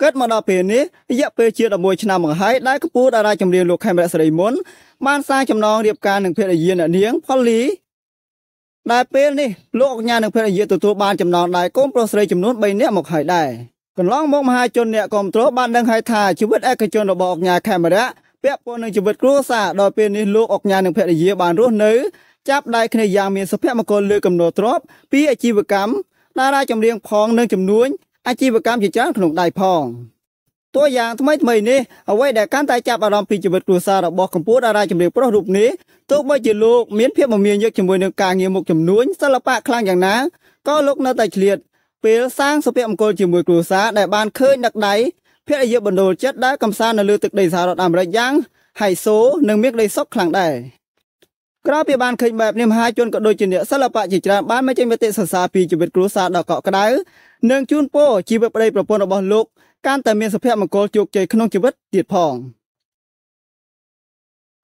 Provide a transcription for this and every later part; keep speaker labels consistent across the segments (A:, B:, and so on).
A: គិតមកដល់ពេលនេះរយៈពេលជា11ឆ្នាំមកហើយដែលកម្ពុជាតារាចម្រៀងលោកខេមរៈសេរីមុនបានសាងចំណងរៀបការនឹងភរិយាអ្នកនាងផូលីដែលពេលនេះលោកអញ្ញានិងភរិយាទទួលបានចំណងដែរកូនប្រុសស្រីចំនួន3នាក់មកហើយដែរកន្លងមកមហាជនអ្នកគ្រប់គ្រងបានដឹងហើយថាជីវិតឯកជនរបស់អញ្ញាខេមរៈពាក់ព័ន្ធនឹងជីវិតគ្រួសារដល់ពេលនេះលោកអញ្ញានិងភរិយាបានរស់នៅចាប់ដៃគ្នាយ៉ាងមានសុភមង្គលលើកំណត់ទ្របពីអាជីវកម្មតារាចម្រៀងផងនិងចំនួន អាជីវកម្មជាច្រើនក្នុងដៃផងតួយ៉ាងថ្មីថ្មីនេះអ្វីដែលកាន់តែចាប់អារម្មណ៍ពីជីវិតគ្រួសាររបស់កម្ពុជាតារាចម្រៀងប្រុសរូបនេះទោះបីជាលោកមានភាពមមាញឹកជាមួយនឹងការងារមុខចំនួនសិល្បៈខ្លាំងយ៉ាងណាក៏លោកនៅតែឆ្លៀតពេលសាងសុភមង្គលជាមួយគ្រួសារដែលបានឃើញដឹកដៃភរិយាបណ្ដុលចិត្តដែលកំសាន្តនៅលើទឹកដីសហរដ្ឋអាមេរិកយ៉ាងហៃសូនិងមានក្តីសុខខ្លាំងដែរ ក្រោយពីបានឃើញបែបនេះមហាជនក៏ដូចជាអ្នកសិល្បៈជាច្រើនបានមកចេញមតិសរសើរពីជីវិតគ្រួសារដ៏កក់ក្ដៅនិងជូនពរជីវិតប្តីប្រពន្ធរបស់លោកកាន់តែមានសុភមង្គលជោគជ័យក្នុងជីវិតទៀតផង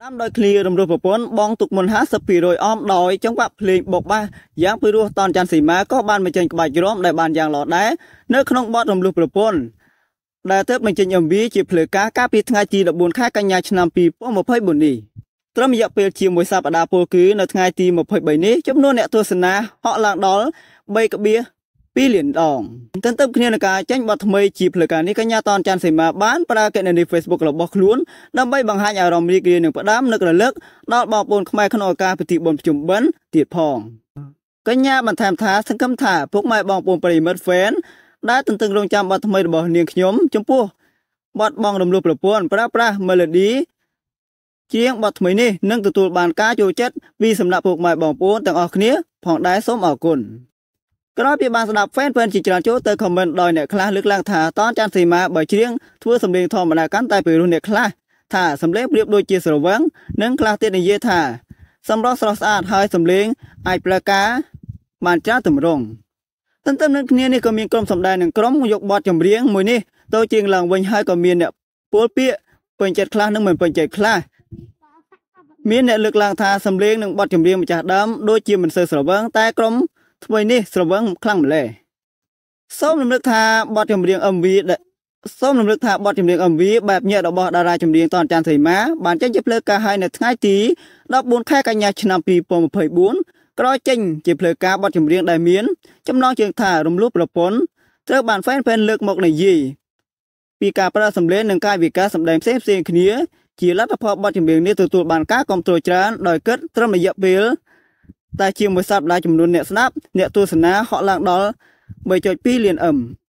A: តាមដោយឃ្លីរំលោះប្រពន្ធបងទុកមុន50%អមដោយចង្វាក់ភ្លេងបុកបាសយ៉ាងពីរោះតនច័ន្ទសីមាក៏បានបញ្ចេញក្បាច់រំដែលបានយ៉ាងល្អដែរនៅក្នុងបទរំលោះប្រពន្ធដែលទើបបញ្ចេញ MV ជាផ្លូវការកាលពីថ្ងៃទី14ខែកញ្ញាឆ្នាំ2024នេះ ត្រឹមរយៈពេលជាមួយសប្តាហ៍ពលគឺនៅថ្ងៃទី23នេះចំនួនអ្នកទស្សនាហក់ឡើងដល់3.5 2លានដងទន្ទឹមគ្នានឹងការចេញបទថ្មីជាផ្លូវការនេះកញ្ញាតនច័ន្ទសីមាបានប្រើកេណនី Facebook របស់ខ្លួនដើម្បីបង្ហាញអារម្មណ៍រីករាយនឹងផ្ដាំនឹករលឹកដល់បងប្អូនខ្មែរក្នុងឱកាសពិធីបុណ្យភ្ជុំបិណ្ឌទៀតផងកញ្ញាបន្ថែមថាសង្ឃឹមថាពុកម៉ែបងប្អូនប្រិមិត្ត fan ដែលទន្ទឹងរង់ចាំបទថ្មីរបស់នាងខ្ញុំចំពោះបទបងរំលោះប្រពន្ធប្រើប្រាស់ melody ជាងបទថ្មីនេះនឹងទទួលបានការចូលចិត្តពីសំណាក់ពុកម៉ែបងប្អូនទាំងអស់គ្នា ផងដែរសូមអរគុណក្រោយពីបានស្ដាប់ fan fan ជាច្រើនចូលទៅ comment ដោយអ្នកខ្លះលើកឡើងថាតនច័ន្ទសីមាបើច្រៀងធ្វើសម្លេងធម្មតាកាន់តែពីរោះអ្នកខ្លះថាសម្លេងប្រៀបដូចជាស្រវឹងនិងខ្លះទៀតនិយាយថាសម្រស់ស្រស់ស្អាតហើយសម្លេងអាចប្រើការបានច្រើនទម្រង់ទន្ទឹមនឹងគ្នានេះក៏មានក្រុមសម្ដែងនិងក្រុមយកបទចម្រៀងមួយនេះទៅជាងឡើងវិញហើយក៏មានអ្នកពលពាកពេញចិត្តខ្លះនិងមិនពេញចិត្តខ្លះ មានអ្នកលើកឡើងថាសម្លេងនិងបទចម្រៀងម្ចាស់ដើមដូចជាមិនសូវស្រវឹងតែក្រុមថ្មីនេះស្រវឹងខ្លាំងម្ល៉េះសូមរំលឹកថាបទចម្រៀង MV សូមរំលឹកថាបទចម្រៀង MV បែបញាក់របស់តារាចម្រៀងតនច័ន្ទសីមាបានចេញជាផ្លូវការហើយនៅថ្ងៃទី14ខែកញ្ញាឆ្នាំ2024ក្រោយចេញជាផ្លូវការបទចម្រៀងដែលមានចំណងជើងថារំលោះប្រពន្ធត្រូវបាន fan fan លើកមកនិយាយពីការប្រើសម្លេងនិងកាយវិការសម្ដែងផ្សេងផ្សេងគ្នា ជាលទ្ធផលបទចម្រៀងនេះទទួលបានការគាំទ្រច្រើនដោយគិតត្រឹមរយៈពេលតែជាមួយសប្តាហ៍ចំនួនអ្នកស្ដាប់ អ្នកទស្សនាហក់ឡើងដល់3.2លានអឹម